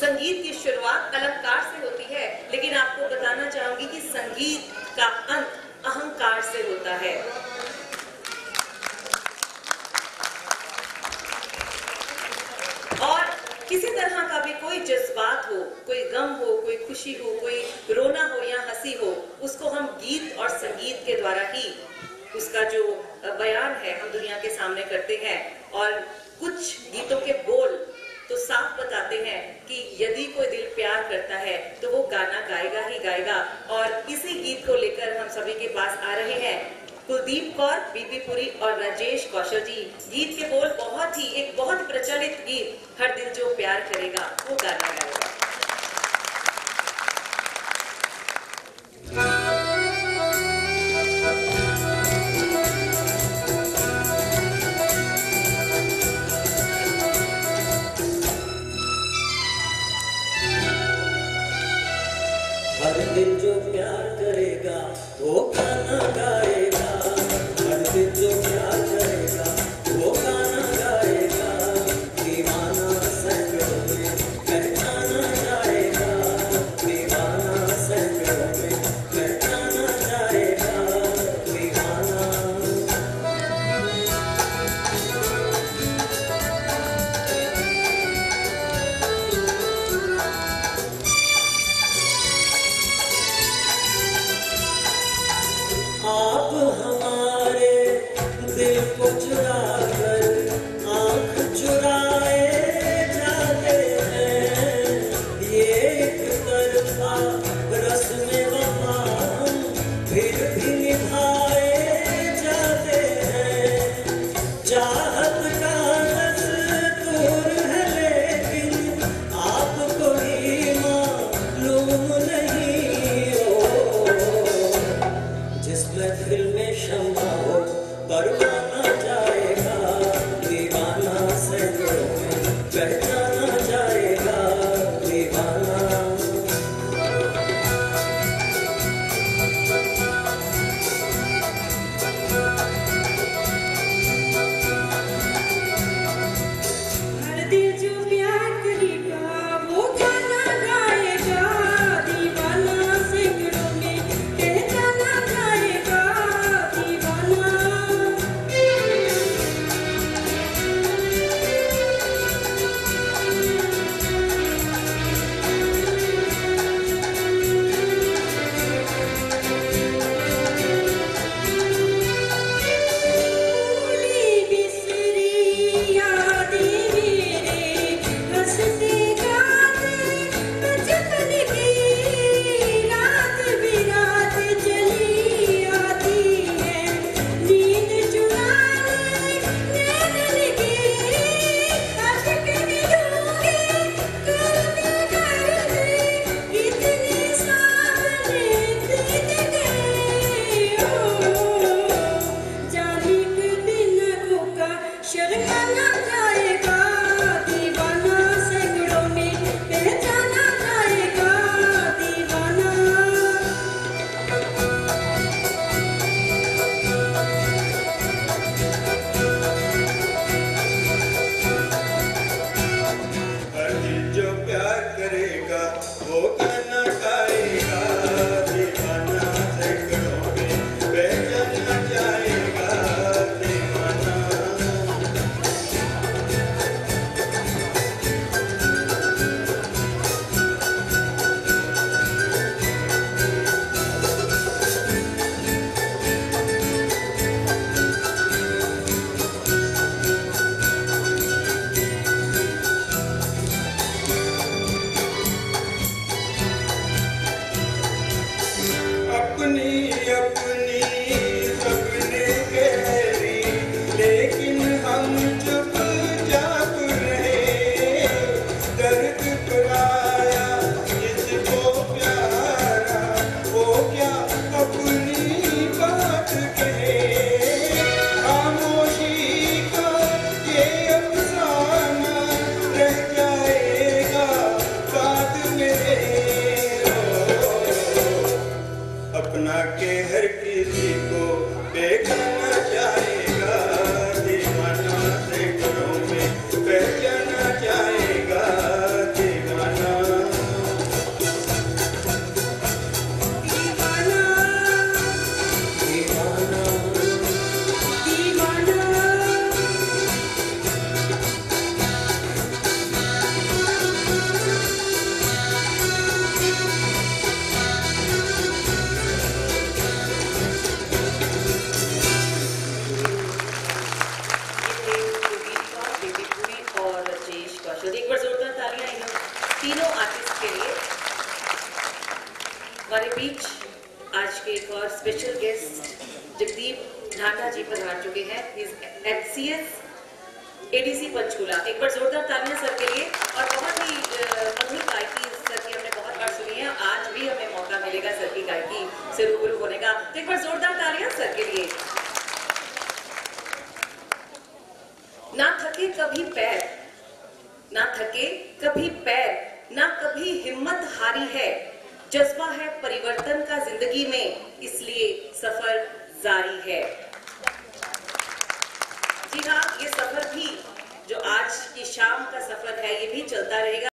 संगीत की शुरुआत अलंकार से होती है, लेकिन आपको बताना चाहूँगी कि संगीत का अंत अहंकार से होता है। और किसी तरह का भी कोई जज्बात हो, कोई गम हो, कोई खुशी हो, कोई रोना हो या हँसी हो, उसको हम गीत और संगीत के द्वारा ही उसका जो बयान है, हम दुनिया के सामने करते हैं। और कुछ गीतों के बोल तो साफ़ बताते हैं कि यदि कोई दिल प्यार करता है तो वो गाना गाएगा ही गाएगा। और इसी गीत को लेकर हम सभी के पास आ रहे हैं कुलदीप कौर बीबी पुरी और राजेश कौशल जी। गीत के बोल बहुत ही, एक बहुत प्रचलित गीत, हर दिल जो प्यार करेगा, वो गाना गाएगा। दिल जो प्यार करेगा वो गाना गाएगा दिल को चुरा अपनी अपनी तीनों आर्टिस्ट के लिए। हमारे बीच आज के एक और स्पेशल गेस्ट जगदीप ढांडा जी पधार चुके हैं। M C S ADC Panchkula. एक बार जोरदार तालियाँ सर के लिए। और बहुत ही मधुर गायकी सर की हमने बहुत बार सुनी है। आज भी हमें मौका मिलेगा सर की गायकी से रूबरू होने का। तो एक बार जोरदार तालियाँ सर के लिए। ना थके कभी पैर, ना थके कभी पैर। ना कभी हिम्मत हारी है। जज्बा है परिवर्तन का ज़िंदगी में, इसलिए सफ़र जारी है। जी हाँ ये सफ़र भी जो आज की शाम का सफ़र है, ये भी चलता रहेगा।